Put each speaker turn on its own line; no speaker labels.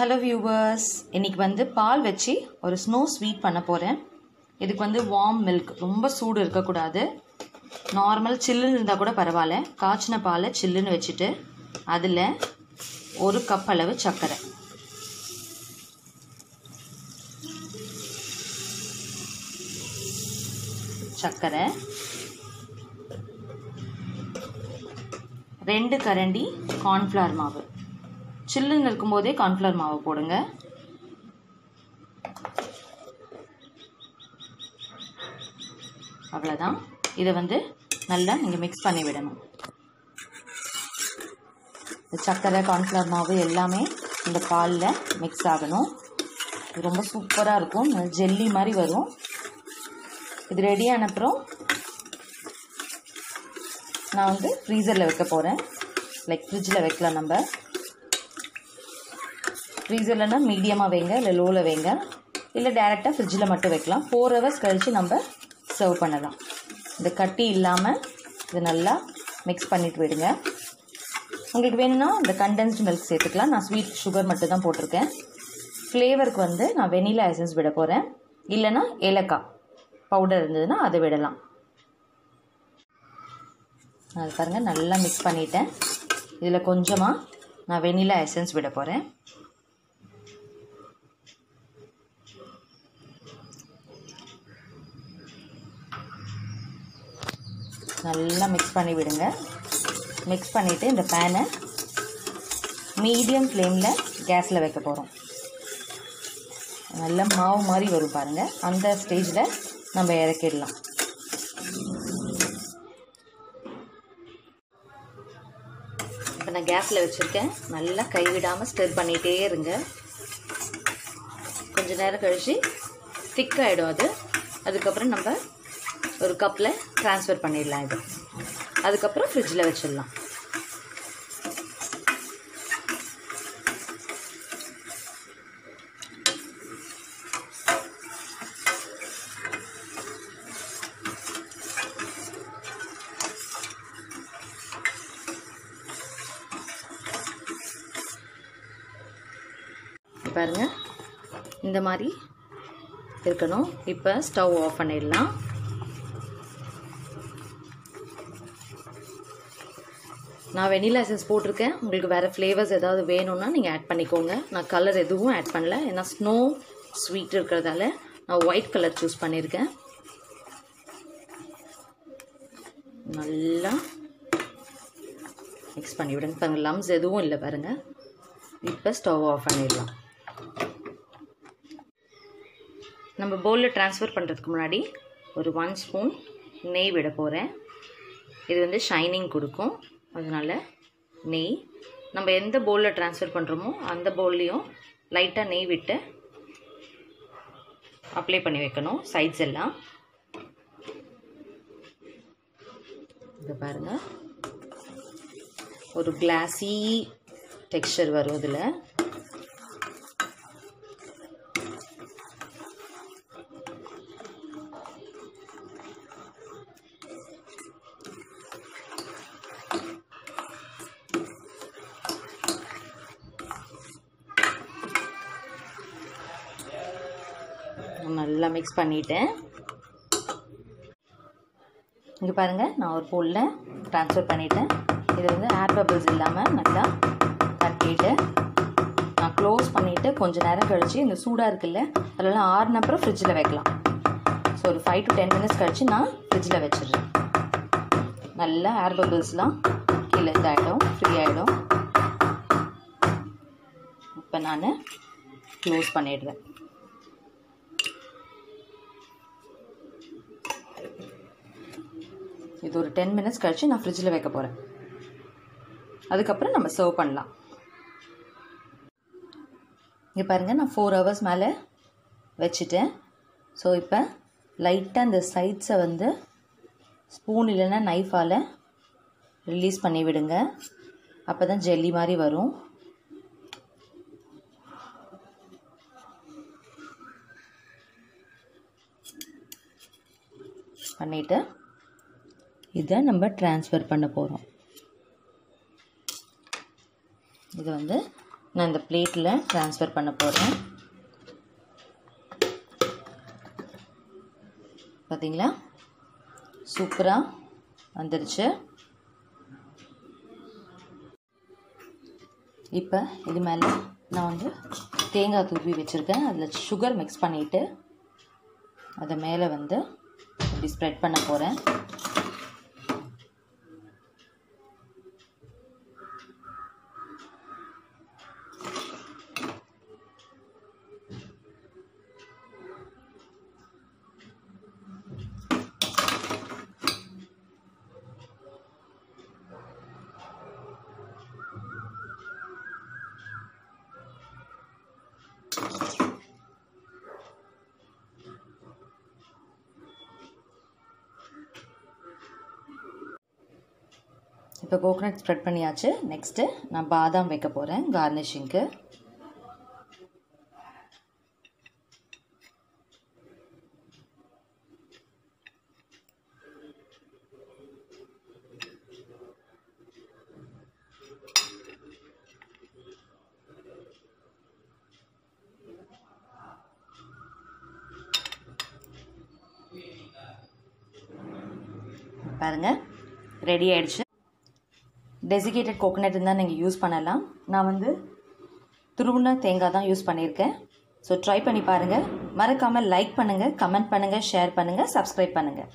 Hello viewers இன்னைக்கு வந்து பால் வச்சு ஒரு ஸ்னோ ஸ்வீட் பண்ண போகிறேன் இதுக்கு வந்து வார்ம் மில்க் ரொம்ப சூடு இருக்கக்கூடாது. நார்மல் சில்லுன்னு இருந்தால் கூட பரவாயில்ல. காய்ச்சின பாலை சில்லுன்னு வச்சுட்டு அதில் ஒரு கப் அளவு சர்க்கரை. சர்க்கரை. ரெண்டு கரண்டி கார்ன்ஃப்ளவர் மாவு. சில்லுன்னு இருக்கும்போதே கார்ன்ஃப்ளவர் மாவு போடுங்க. அவ்வளோதான் இதை வந்து நல்லா நீங்கள் மிக்ஸ் பண்ணி விடணும். இந்த சர்க்கரை கார்ன்ஃப்ளவர் மாவு எல்லாமே இந்த பாலில் மிக்ஸ் ஆகணும். இது ரொம்ப சூப்பராக இருக்கும். ஜெல்லி மாதிரி வரும். இது ரெடி அப்புறம் நான் வந்து ஃப்ரீசரில் வைக்க போகிறேன் லைக் ஃப்ரிட்ஜில் வைக்கலாம் நம்ம. ஃப்ரீசர்லனா மீடியமாக வைங்க இல்லை லோவில் வைங்க. இல்லை டேரெக்டாக ஃப்ரிட்ஜில் மட்டும் வைக்கலாம். ஃபோர் ஹவர்ஸ் கழித்து நம்ம சர்வ் பண்ணலாம். இந்த கட்டி இல்லாமல் இது நல்லா மிக்ஸ் பண்ணிட்டு விடுங்க. உங்களுக்கு வேணும்னா இந்த கண்டென்ஸ்டு மில்க் சேர்த்துக்கலாம். நான் ஸ்வீட் சுகர் மட்டும் தான் போட்டிருக்கேன். ஃப்ளேவருக்கு வந்து நான் வெனிலா எசன்ஸ் விட போகிறேன் இல்லைன்னா ஏலக்காய் பவுடர் இருந்ததுன்னா அதை விடலாம். அது பாருங்கள் நல்லா மிக்ஸ் பண்ணிட்டேன். இதில் கொஞ்சமாக நான் வெனிலா எசன்ஸ் விட போகிறேன் நல்லா மிக்ஸ் பண்ணி விடுங்க. மிக்ஸ் பண்ணிவிட்டு இந்த பேனை மீடியம் ஃப்ளேமில் கேஸில் வைக்க போகிறோம் நல்ல மாவு மாதிரி வரும் பாருங்கள் அந்த ஸ்டேஜில் நம்ம இறக்கிடலாம். இப்போ நான் கேஸில் வச்சுருக்கேன். நல்லா கைவிடாமல் ஸ்டெர் பண்ணிகிட்டே இருங்க. கொஞ்ச நேரம் கழித்து திக்காகிடும் அது. அதுக்கப்புறம் நம்ம ஒரு கப்பில் ட்ரான்ஸ்ஃபர் பண்ணிடலாம் இது. அதுக்கப்புறம் ஃப்ரிட்ஜில் வச்சிடலாம். பாருங்க. இந்த மாதிரி இருக்கணும். இப்போ ஸ்டவ் ஆஃப் பண்ணிடலாம். நான் வெனிலா எசன்ஸ் போட்டிருக்கேன். உங்களுக்கு வேறு ஃப்ளேவர்ஸ் ஏதாவது வேணும்னா நீங்கள் ஆட் பண்ணிக்கோங்க. நான் கலர் எதுவும் ஆட் பண்ணல. ஏன்னா ஸ்னோ ஸ்வீட் இருக்கிறதால நான் ஒயிட் கலர் சூஸ் பண்ணியிருக்கேன் நல்லா மிக்ஸ் பண்ணி விடுங்க. பாருங்கள் லம்ஸ் எதுவும் இல்லை பாருங்கள் இப்போ ஸ்டவ் ஆஃப் பண்ணிடலாம். நம்ம பவுலில் ட்ரான்ஸ்ஃபர் பண்ணுறதுக்கு முன்னாடி ஒரு ஒன் ஸ்பூன் நெய் விட போகிறேன் இது வந்து ஷைனிங் கொடுக்கும். அதனால் நெய் நம்ம எந்த பவுலில் ட்ரான்ஸ்ஃபர் பண்ணுறோமோ அந்த பவுல்லையும் லைட்டாக நெய் விட்டு அப்ளை பண்ணி வைக்கணும் சைட்ஸ் எல்லாம். இதை பாருங்கள் ஒரு கிளாஸி டெக்ஸ்சர் வரும் இதில். நல்லா மிக்ஸ் பண்ணிவிட்டேன் இங்கே பாருங்கள் நான் ஒரு பவுலில் ட்ரான்ஸ்ஃபர் பண்ணிவிட்டேன் இது வந்து ஏர் பபிள்ஸ் இல்லாமல் நல்லா தட்டிட்டு நான் க்ளோஸ் பண்ணிவிட்டு கொஞ்சம் நேரம் கழித்து இந்த சூடாக இருக்குல்ல அதெல்லாம் ஆறுனப்புறம் ஃப்ரிட்ஜில் வைக்கலாம். ஸோ ஒரு ஃபைவ் டு டென் மினிட்ஸ் கழித்து நான் ஃப்ரிட்ஜில் வச்சிடுறேன். நல்லா ஏர் பபிள்ஸ்லாம் கீழே இதாகிடும் ஃப்ரீ ஆகிடும் இப்போ நான் க்ளோஸ் பண்ணிடுறேன். இது ஒரு டென் மினிட்ஸ் கழித்து நான் ஃப்ரிட்ஜில் வைக்க போகிறேன் அதுக்கப்புறம் நம்ம சர்வ் பண்ணலாம். இங்கே பாருங்கள் நான் ஃபோர் ஹவர்ஸ் மேலே வச்சுட்டேன். ஸோ இப்போ லைட்டாக இந்த சைட்ஸை வந்து ஸ்பூன் இல்லைன்னா நைஃபால் ரிலீஸ் பண்ணி விடுங்க. அப்போ தான் ஜெல்லி மாதிரி வரும். பண்ணிவிட்டு இதை நம்ம ட்ரான்ஸ்ஃபர் பண்ண போகிறோம் இது வந்து நான் இந்த பிளேட்டில் ட்ரான்ஸ்ஃபர் பண்ண போகிறேன் பார்த்தீங்களா சூப்பராக வந்துருச்சு. இப்போ இது மேலே நான் வந்து தேங்காய் துருவி வச்சுருக்கேன். அதில் சுகர் மிக்ஸ் பண்ணிவிட்டு அதை மேலே வந்து இப்படி ஸ்ப்ரெட் பண்ண போகிறேன் இப்போ கோகனட் ஸ்ப்ரெட் பண்ணியாச்சு. நெக்ஸ்ட்டு நான் பாதாம் வைக்க போகிறேன் கார்னிஷிங்க்கு பாருங்கள் ரெடி ஆகிடுச்சு டெசிகேட்டட் கோகோனட் இருந்தால் நீங்கள் யூஸ் பண்ணலாம். நான் வந்து துருவுன தேங்காய் தான் யூஸ் பண்ணியிருக்கேன். ஸோ ட்ரை பண்ணி பாருங்கள் மறக்காமல் லைக் பண்ணுங்கள் கமெண்ட் பண்ணுங்கள் ஷேர் பண்ணுங்கள் சப்ஸ்கிரைப் பண்ணுங்கள்